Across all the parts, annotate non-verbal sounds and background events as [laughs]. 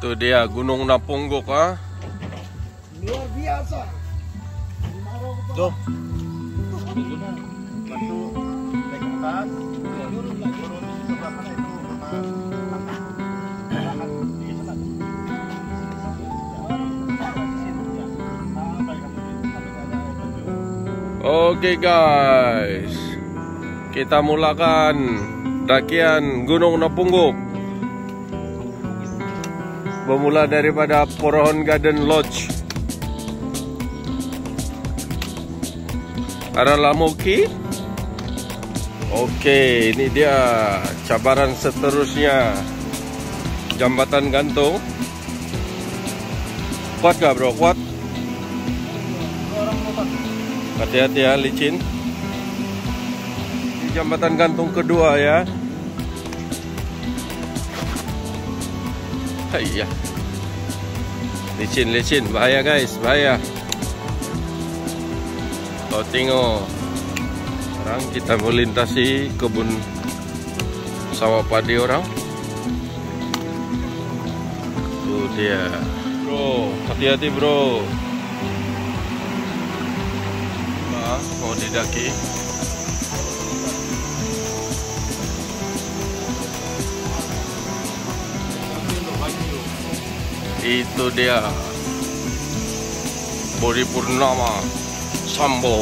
Itu dia Gunung Napungguk ah. Luar biasa. Tuh. Itu. Batu naik ke atas. Turun lagi. Turun di sebelah sana itu rumah. Lahan di sana. Oke guys, kita mulakan dakian Gunung Napungguk. Bermula daripada Porohon Garden Lodge. Aralamoki. Oke, ini dia cabaran seterusnya. Jambatan gantung. Kuat gak bro? Kuat? Hati-hati ya licin. Di jambatan gantung kedua ya. Iya. Licin licin bahaya guys, bahaya. Oh tengok. Sekarang kita melintasi kebun sawah padi orang. Tuh dia. Bro, hati-hati bro. Nah, mau didaki. Itu dia. Bodi Purnama Sambo.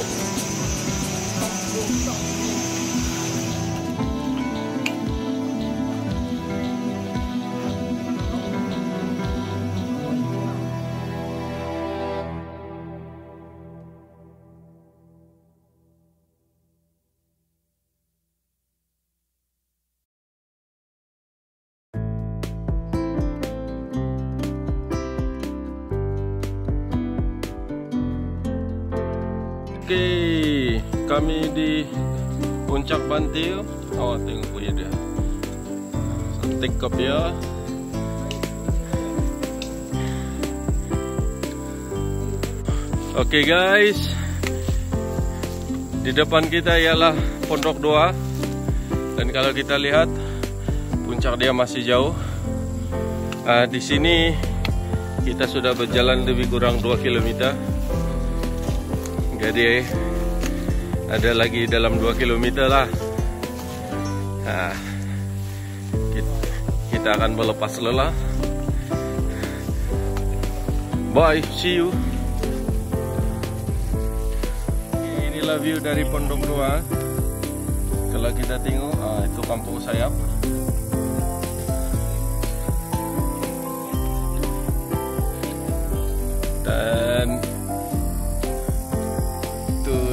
Oke, kami di puncak Bantil. Oh, tengok punya dia. Cantik kop ya. Oke guys, di depan kita ialah Pondok Doa dan kalau kita lihat puncak dia masih jauh. Ah, di sini kita sudah berjalan lebih kurang 2 km. Jadi ada lagi dalam 2 km lah. Nah, kita akan melepas lelah. Bye, see you. Inilah view dari Pondok Doa. Kalau kita tengok, ah, itu kampung sayap.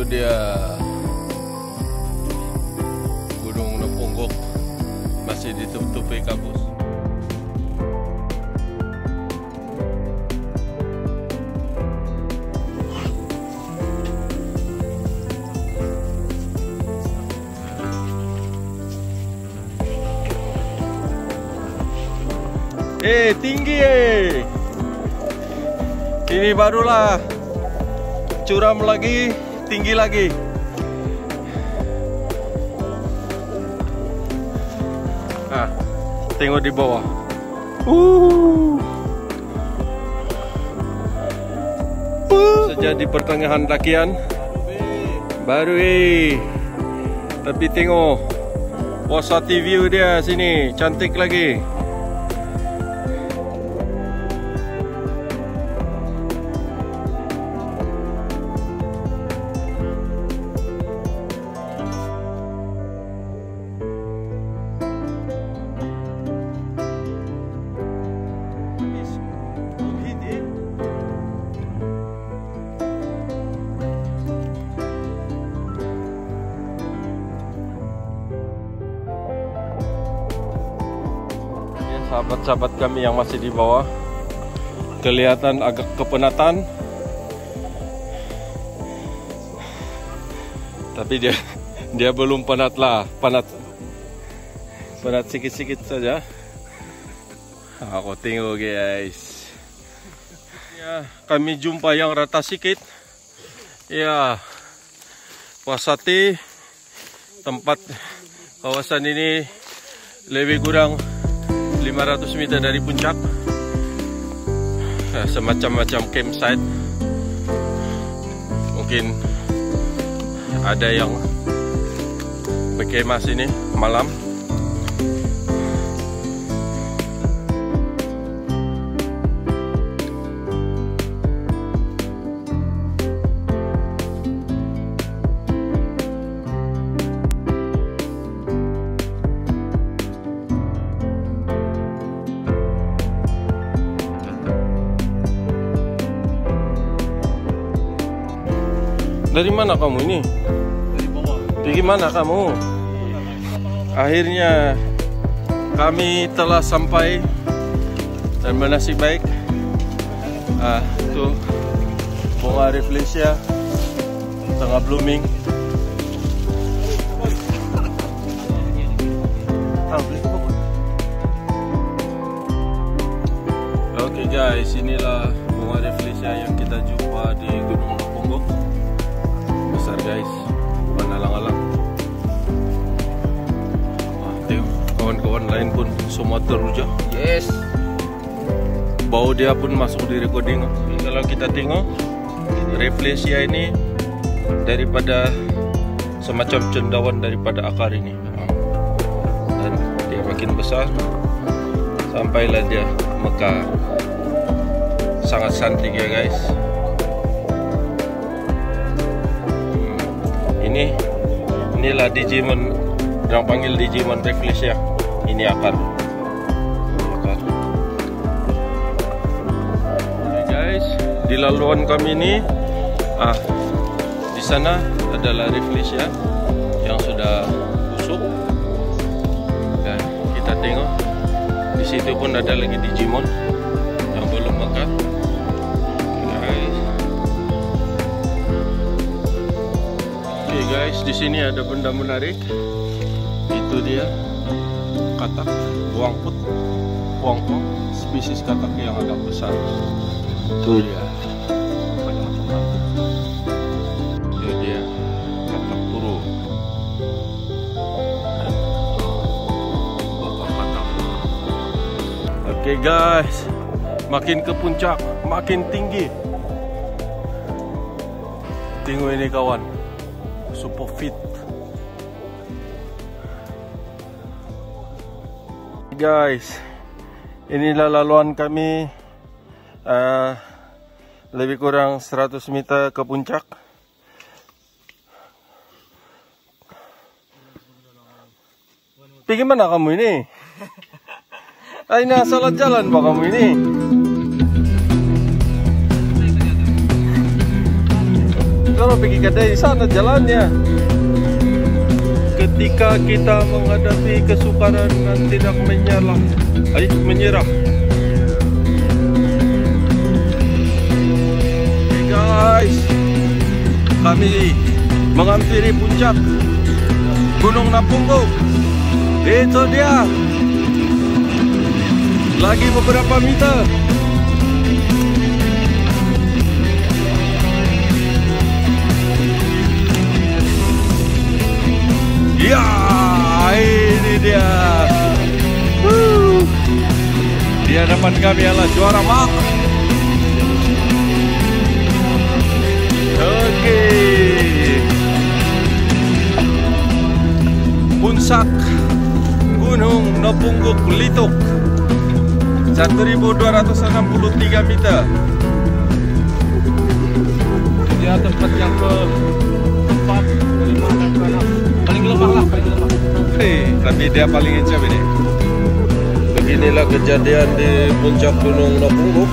Dia Gunung Nepungguk. Masih ditutupi kabut. Eh tinggi eh. Ini barulah Curam lagi Tinggi lagi. Ah, Tengok di bawah. Uh. Saja di pertengahan dakian Baru eh Tapi tengok Positive view dia sini Cantik lagi sahabat-sahabat kami yang masih di bawah. Kelihatan agak kepenatan. Tapi dia [laughs] dia belum penat lah penat. Penat sikit-sikit saja. Aku tengok guys. Ya kami jumpa yang rata sikit. Ya Wasati tempat Kawasan ini lebih kurang 500 meter dari puncak. Nah, semacam-macam campsite. Mungkin ada yang berkemah sini malam. Dari mana kamu ini? Dari bawah. Pergi mana kamu? Akhirnya kami telah sampai dan bernasib baik. Ah, tuh bunga refleksia tengah blooming. Oke guys, inilah bunga refleksia yang kita jumpa di guys, bukan alang-alang. Ah, tengok kawan-kawan lain pun semua terujah. Yes. Bau dia pun masuk di recording. Kalau kita tengok refleksia ini daripada semacam cendawan daripada akar ini. Ah. Dan dia makin besar sampailah dia mekar. Sangat cantik ya guys. Ini inilah Digimon yang panggil Digimon. Ini akar. Ini akar. Guys, di laluan kami ini ah di sana adalah refleksia yang sudah busuk. Dan kita tengok di situ pun ada lagi Digimon Oke guys, di sini ada benda menarik. Itu dia katak wangput, wangput, spesies katak yang agak besar. Itu dia. Dia katak. Oke guys, makin ke puncak, makin tinggi. Tengok ini kawan, super fit. Guys, inilah laluan kami uh, lebih kurang 100 meter ke puncak. Pergi mana kamu ini? Ini asal jalan pak kamu ini. Kalau pergi ke dari sana jalannya. Ketika kita menghadapi kesukaran dan tidak menyerah, ay, menyerah. Hey guys, kami menghampiri puncak Gunung Napunggo. Itu dia. Lagi beberapa meter. Hadapan kami adalah juara mak. Oke. Puncak Gunung Nopungguk Lituk 1263 meter. Dia tempat yang ke empat lima dan ke enam. Paling lemah lah, paling lemah. Hei, tapi dia paling encap ini. Beginilah kejadian di puncak Gunung Nopungguk.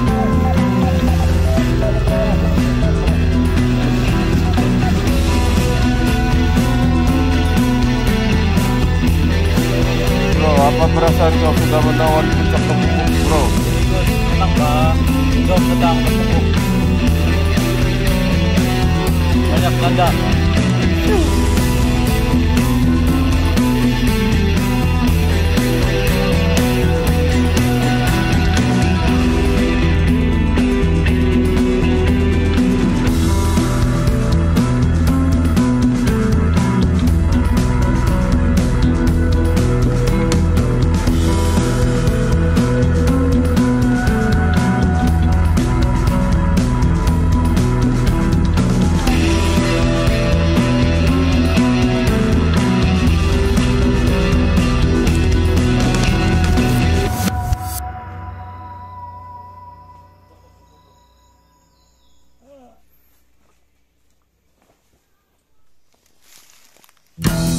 Bro, apa perasaan kau sudah menawar di puncak Nopungguk, bro? Tenang bang, jom sedang bertemu. Banyak tanda. Bye.